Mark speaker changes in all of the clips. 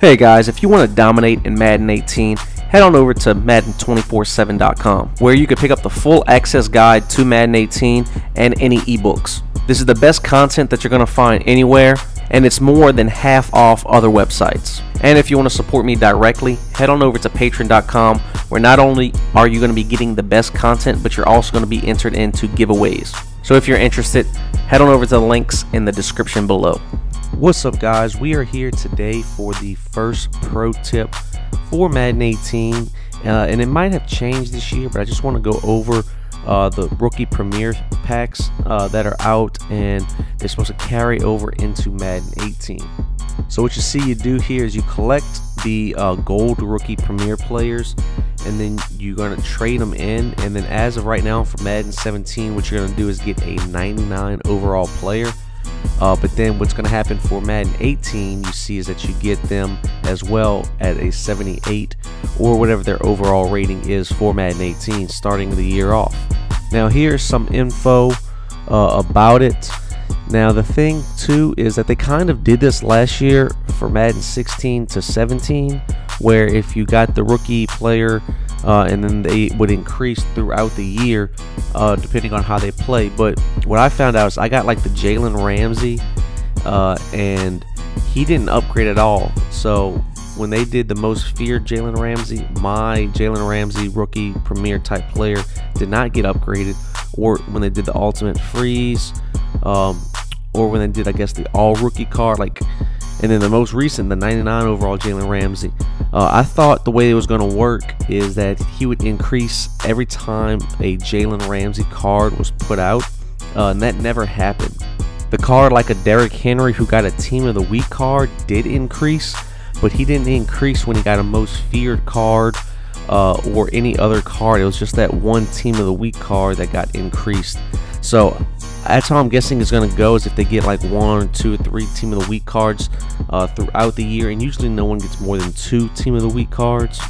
Speaker 1: Hey guys, if you want to dominate in Madden 18, head on over to Madden247.com where you can pick up the full access guide to Madden 18 and any ebooks. This is the best content that you're going to find anywhere and it's more than half off other websites. And if you want to support me directly, head on over to patreon.com where not only are you going to be getting the best content, but you're also going to be entered into giveaways. So if you're interested, head on over to the links in the description below. What's up guys? We are here today for the first pro tip for Madden 18 uh, and it might have changed this year but I just want to go over uh, the rookie premiere packs uh, that are out and they're supposed to carry over into Madden 18. So what you see you do here is you collect the uh, gold rookie premiere players and then you're going to trade them in and then as of right now for Madden 17 what you're going to do is get a 99 overall player uh, but then what's going to happen for Madden 18, you see, is that you get them as well at a 78 or whatever their overall rating is for Madden 18 starting the year off. Now here's some info uh, about it. Now the thing too is that they kind of did this last year for Madden 16 to 17 where if you got the rookie player uh, and then they would increase throughout the year uh, depending on how they play. But what I found out is I got like the Jalen Ramsey, uh, and he didn't upgrade at all. So when they did the most feared Jalen Ramsey, my Jalen Ramsey rookie premiere type player did not get upgraded. Or when they did the ultimate freeze, um, or when they did I guess the all rookie card, like and then the most recent, the 99 overall Jalen Ramsey. Uh, I thought the way it was going to work is that he would increase every time a Jalen Ramsey card was put out, uh, and that never happened. The card, like a Derrick Henry who got a Team of the Week card, did increase, but he didn't increase when he got a Most Feared card uh, or any other card. It was just that one Team of the Week card that got increased. So that's how I'm guessing it's going to go is if they get like one two or three Team of the Week cards uh, throughout the year. And usually no one gets more than two Team of the Week cards.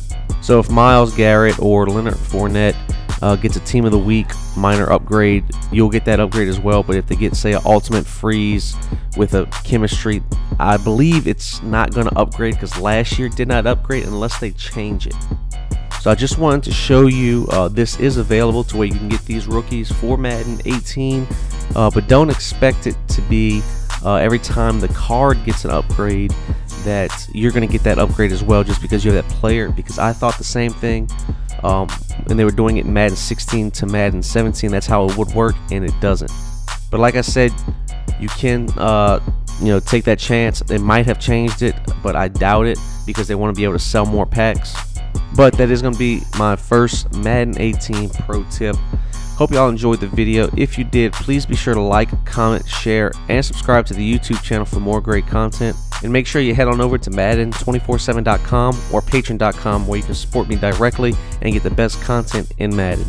Speaker 1: So if Myles Garrett or Leonard Fournette uh, gets a Team of the Week minor upgrade, you'll get that upgrade as well. But if they get, say, an Ultimate Freeze with a chemistry, I believe it's not going to upgrade because last year did not upgrade unless they change it. So I just wanted to show you uh, this is available to where you can get these rookies for Madden 18, uh, but don't expect it to be uh, every time the card gets an upgrade that you're going to get that upgrade as well just because you have that player. Because I thought the same thing um, and they were doing it in Madden 16 to Madden 17 that's how it would work and it doesn't. But like I said you can uh, you know take that chance. They might have changed it but I doubt it because they want to be able to sell more packs but that is going to be my first Madden 18 pro tip. Hope y'all enjoyed the video. If you did, please be sure to like, comment, share, and subscribe to the YouTube channel for more great content. And make sure you head on over to Madden247.com or Patreon.com where you can support me directly and get the best content in Madden.